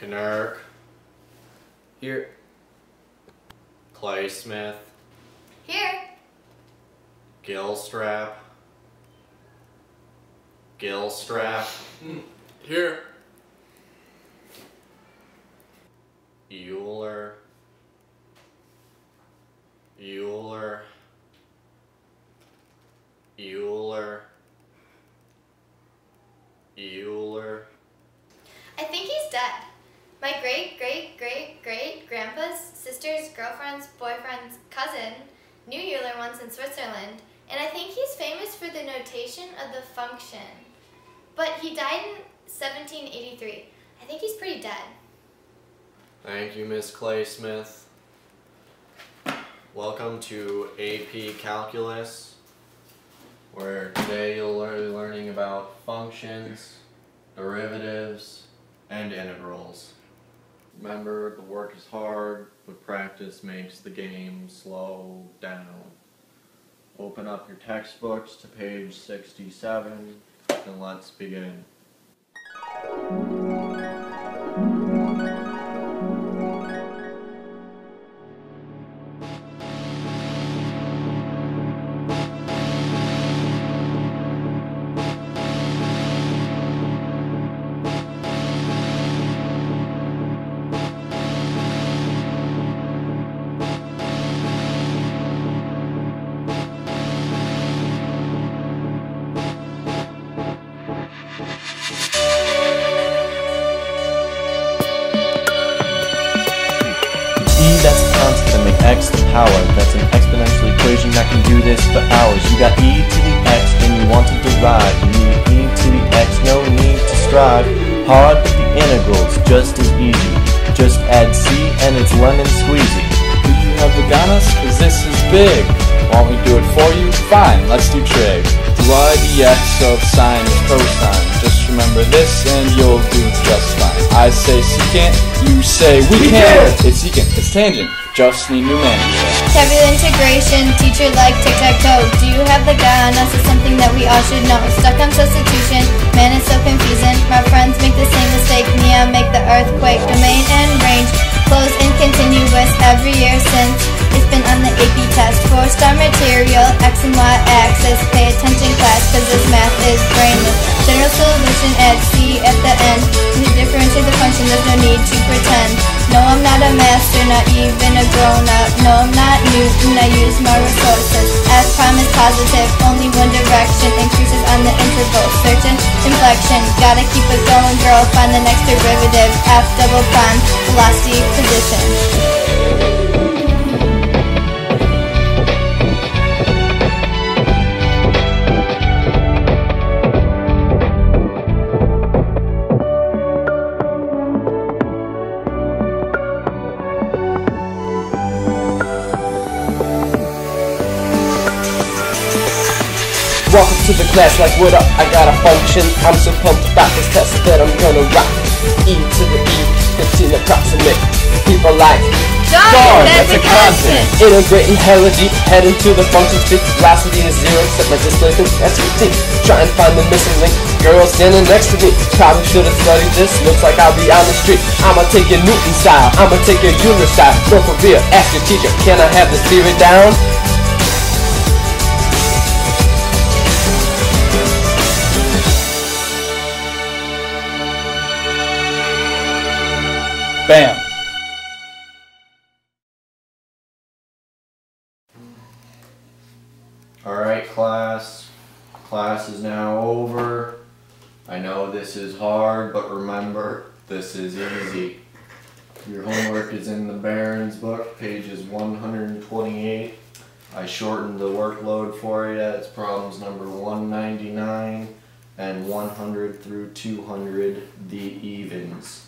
Kinerk, Here. Klesmith, Here. Gilstrap, Gilstrap, Here. Euler, Euler, Euler, Euler. I think he's dead. My great great great great grandpa's sister's girlfriend's boyfriend's cousin knew Euler once in Switzerland, and I think he's famous for the notation of the function. But he died in 1783. I think he's pretty dead. Thank you, Miss Klesmith. Welcome to AP Calculus, where today you'll be learning about functions, derivatives, and integrals. Remember, the work is hard, but practice makes the game slow down. Open up your textbooks to page 67, and let's begin. E, that's a constant make x the power. That's an exponential equation that can do this for hours. You got e to the x and you want to derive. You need e to the x, no need to strive. Hard, but the integral's just as easy. Just add c and it's lemon squeezy. Do you have the Ganas? Cause this is big. Want me to do it for you? Fine, let's do trig. y dx of sine is cosine. Just remember this and you'll do just. I say secant, you say we can. It's secant, it's tangent. Just need new manager. Tabular integration, teacher like tic-tac-toe. Do you have the Ganas? It's something that we all should know. Stuck on substitution, man, it's so confusing. My friends make the same mistake. Nia make the earthquake. Domain and range, close and continuous every year since it's been on the AP test. Four star material, X and Y axis. Pay attention class, cause this math is brainless. General solution at C at the end. You differentiate the function, there's no need to pretend. No, I'm not a master, not even a grown up. No, I'm not Newton, I use my resources. F prime is positive, only one direction. Increases on the interval. And inflection. Gotta keep it going, girl. Find the next derivative. F double prime, velocity, position. Welcome to the class, like what up? I got a function. I'm so pumped about this test that I'm gonna rock. E to the E, 15 approximate. People like Darn, that's a constant. integrating hella deep, head into the function speed. Velocity is zero, except my displacement that's 15. Try and find the missing link. Girl standing next to me. Probably should have studied this. Looks like I'll be on the street. I'ma take your Newton style. I'ma take your Euler style. Go for real. Ask your teacher, can I have this theory down? Bam. Alright, class. Class is now over. I know this is hard, but remember, this is easy. Your homework is in the Barron's book, pages 128. I shortened the workload for you. It's problems number 199 and 100 through 200, the evens.